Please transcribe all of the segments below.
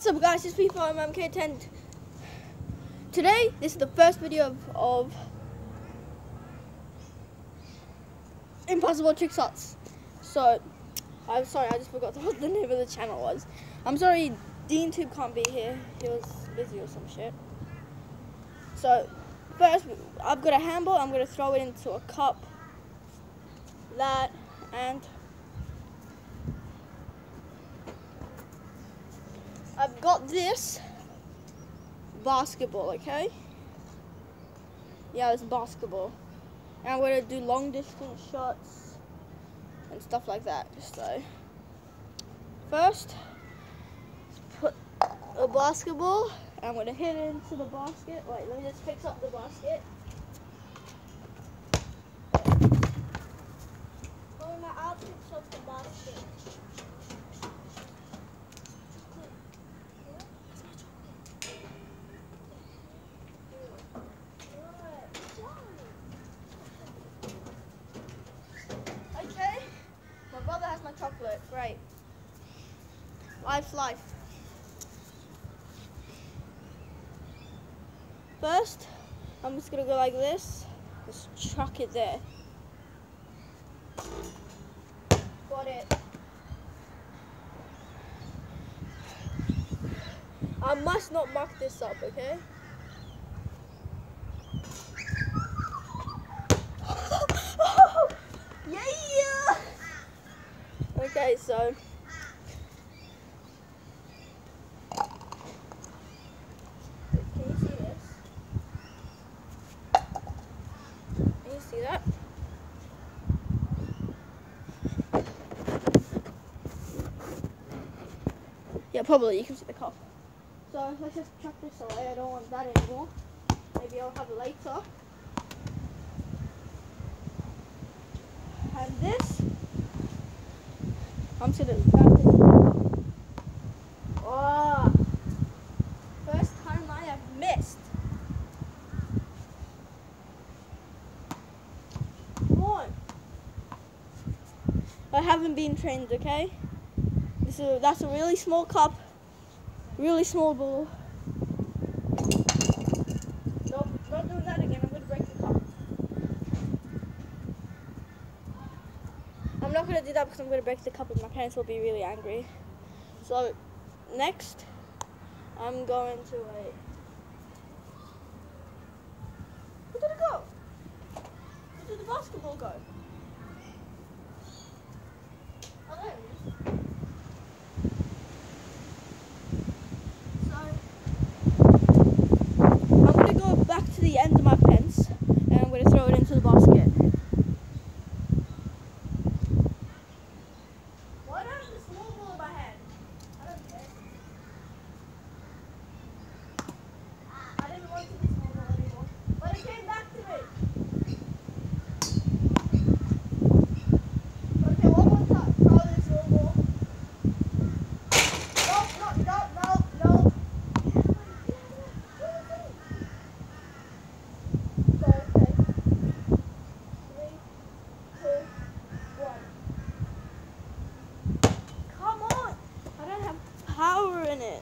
What's up guys, it's people I'm MK10. Today, this is the first video of, of Impossible Trick Shots. So, I'm sorry, I just forgot what the name of the channel was. I'm sorry, DeanTube can't be here. He was busy or some shit. So, first, I've got a handball. I'm going to throw it into a cup. That, and I've got this basketball, okay? Yeah, it's basketball. And I'm gonna do long distance shots and stuff like that. So, first, put a basketball. I'm gonna hit it into the basket. Wait, let me just fix up the basket. Oh, my outfit's up the basket. Okay. My brother has my chocolate. Great. Life's life. First, I'm just gonna go like this. Just chuck it there. Got it. I must not muck this up, okay? yeah! Okay, so. Can you see this? Can you see that? Yeah, probably. You can see the cup. So let's just chuck this away. I don't want that anymore. Maybe I'll have it later. And this, I'm gonna it. Oh, first time I have missed. I haven't been trained, okay? Is that's a really small cup, really small ball. Nope, not doing that again. I'm gonna break the cup. I'm not gonna do that because I'm gonna break the cup and my parents will be really angry. So next, I'm going to wait. Where did it go? Where did the basketball go? Oh, there it is. So I'm gonna go back to the end of my fence and I'm gonna throw it into the basket. Why don't the small ball in my hand? I don't care. I didn't want to be small ball anymore, but it came back to me. Okay, one more time. Throw this small ball. No, no, no, no, no. So, okay. Three, two, one. Come on! I don't have Got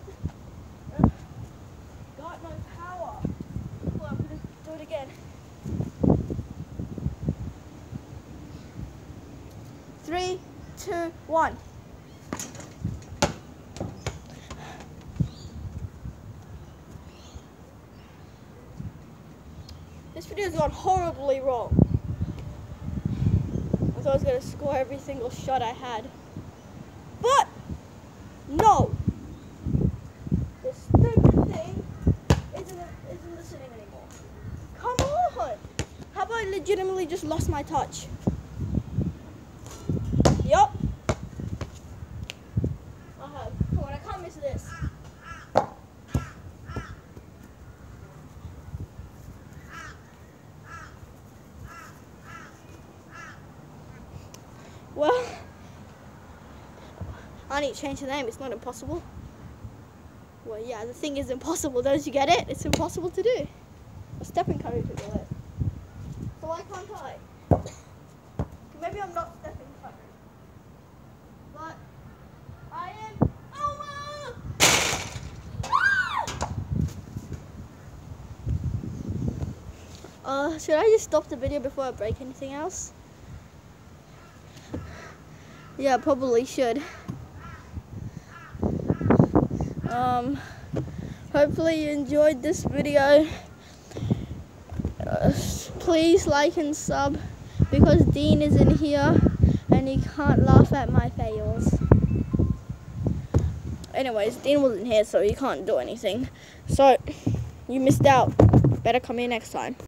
no power. Well, I'm gonna do it again. Three, two, one. This video's gone horribly wrong. I thought I was gonna score every single shot I had. But no! This stupid thing isn't isn't listening anymore. Come on! How about I legitimately just lost my touch? Yup. Uh-huh. On, I can't miss this. Well, I need to change the name. It's not impossible. Well, yeah, the thing is impossible. Don't you get it? It's impossible to do. Well, Stephen Curry could do it why can't I? Maybe I'm not stepping forward. But I am. Oh, my! ah! Uh, should I just stop the video before I break anything else? Yeah, probably should. Um, hopefully you enjoyed this video. Uh, please like and sub because Dean is in here and he can't laugh at my fails. Anyways, Dean wasn't here so he can't do anything. So, you missed out. Better come here next time.